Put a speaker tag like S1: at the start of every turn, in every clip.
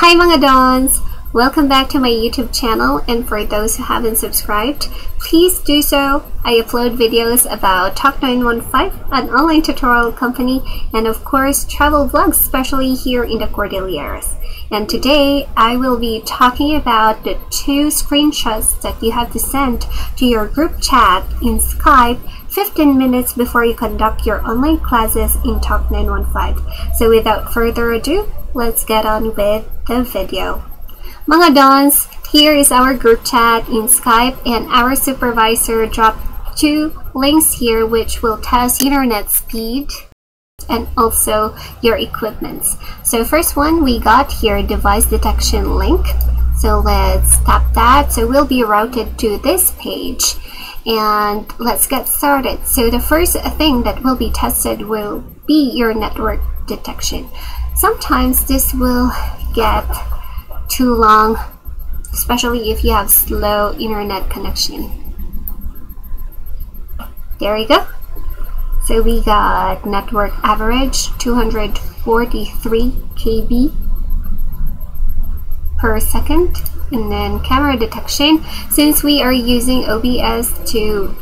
S1: Hi mga Dons! Welcome back to my YouTube channel and for those who haven't subscribed, please do so. I upload videos about Talk 915, an online tutorial company, and of course travel vlogs, especially here in the Cordilleras. And today I will be talking about the two screenshots that you have to send to your group chat in Skype 15 minutes before you conduct your online classes in Talk 915. So without further ado, let's get on with the video. Mga Dons, here is our group chat in Skype and our supervisor dropped two links here which will test internet speed and also your equipments. So first one we got here device detection link. So let's tap that. So we'll be routed to this page and let's get started. So the first thing that will be tested will be your network detection. Sometimes this will get too long, especially if you have slow internet connection. There you go. So we got network average 243 KB per second. And then camera detection, since we are using OBS to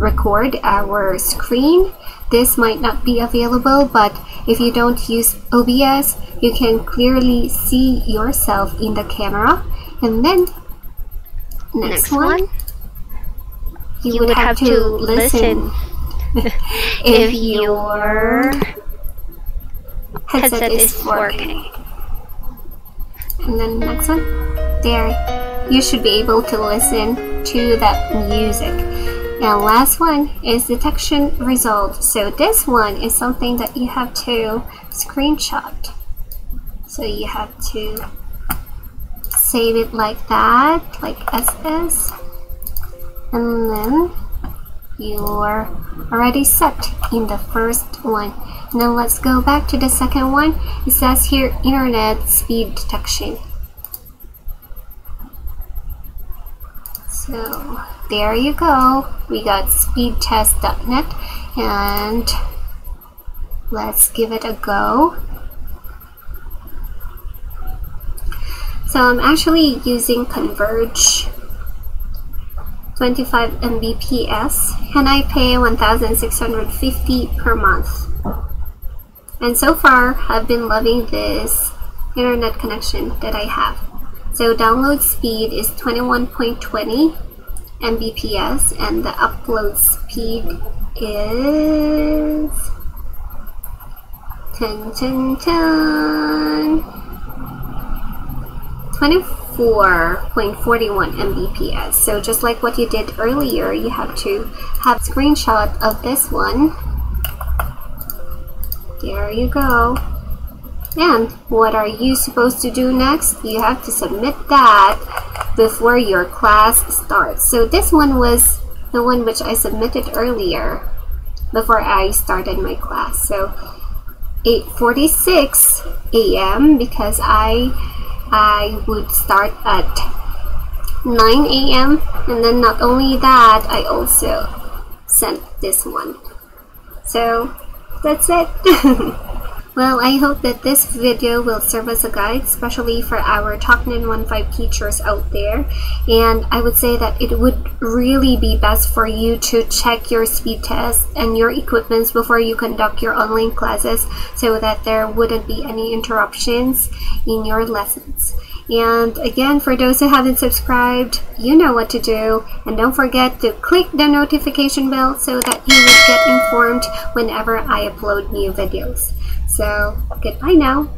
S1: record our screen, this might not be available, but if you don't use OBS, you can clearly see yourself in the camera. And then, next, next one, you, you would, have, have to, to, listen, if your headset, headset is 4K. And then next one, there, you should be able to listen to that music. And last one is detection result. So this one is something that you have to screenshot. So you have to save it like that, like SS. And then you're already set in the first one. Now let's go back to the second one. It says here internet speed detection. So there you go. We got speedtest.net and let's give it a go. So I'm actually using Converge 25 Mbps and I pay 1650 per month. And so far I've been loving this internet connection that I have. So download speed is 21.20 Mbps and the upload speed is 10, 10, 10, 24.41 Mbps. So just like what you did earlier, you have to have a screenshot of this one. There you go. And what are you supposed to do next? You have to submit that before your class starts. So this one was the one which I submitted earlier before I started my class. So 8.46 a.m. because I I would start at 9 a.m. and then not only that I also sent this one. So that's it. Well, I hope that this video will serve as a guide, especially for our Talk 915 teachers out there. And I would say that it would really be best for you to check your speed test and your equipments before you conduct your online classes so that there wouldn't be any interruptions in your lessons. And again, for those who haven't subscribed, you know what to do. And don't forget to click the notification bell so that you will get informed whenever I upload new videos. So, goodbye now.